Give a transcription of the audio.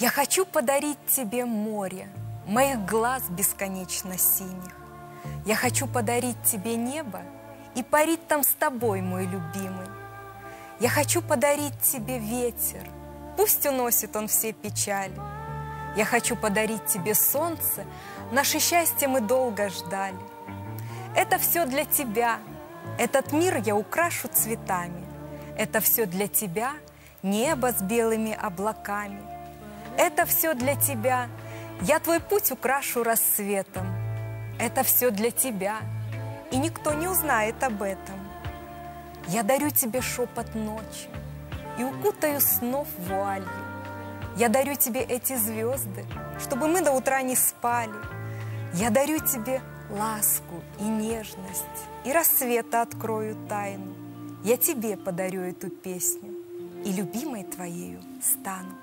Я хочу подарить тебе море, Моих глаз бесконечно синих. Я хочу подарить тебе небо И парить там с тобой, мой любимый. Я хочу подарить тебе ветер, Пусть уносит он все печали. Я хочу подарить тебе солнце, Наше счастье мы долго ждали. Это все для тебя, этот мир я украшу цветами. Это все для тебя, небо с белыми облаками. Это все для тебя, я твой путь украшу рассветом. Это все для тебя, и никто не узнает об этом. Я дарю тебе шепот ночи и укутаю снов вуалью. Я дарю тебе эти звезды, чтобы мы до утра не спали. Я дарю тебе ласку и нежность, и рассвета открою тайну. Я тебе подарю эту песню, и любимой твоею стану.